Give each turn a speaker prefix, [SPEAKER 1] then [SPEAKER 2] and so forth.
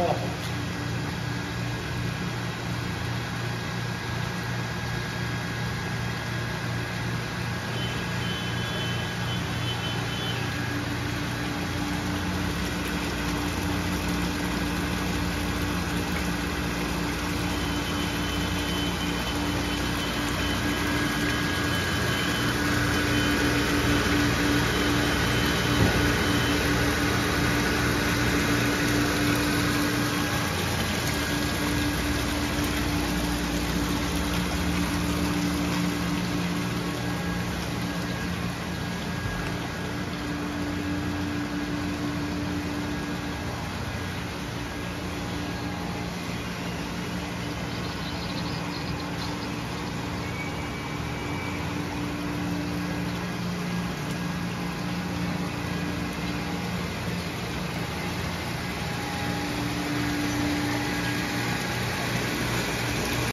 [SPEAKER 1] Oh.